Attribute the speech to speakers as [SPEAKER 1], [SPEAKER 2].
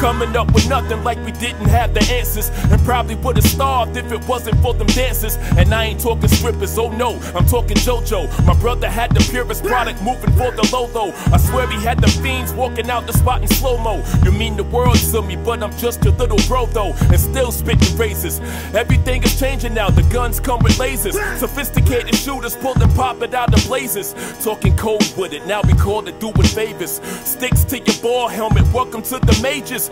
[SPEAKER 1] Coming up with nothing like we didn't have the answers. And probably would've starved if it wasn't for them dances. And I ain't talking strippers, oh no, I'm talking JoJo. My brother had the purest product moving for the low. I swear he had the fiends walking out the spot in slow mo. You mean the world to me, but I'm just your little bro though. And still spitting razors. Everything is changing now, the guns come with lasers. Sophisticated shooters pull and pop it out of blazers. Talking cold with it, now we call it doing favors. Sticks to your ball helmet, welcome to the majors.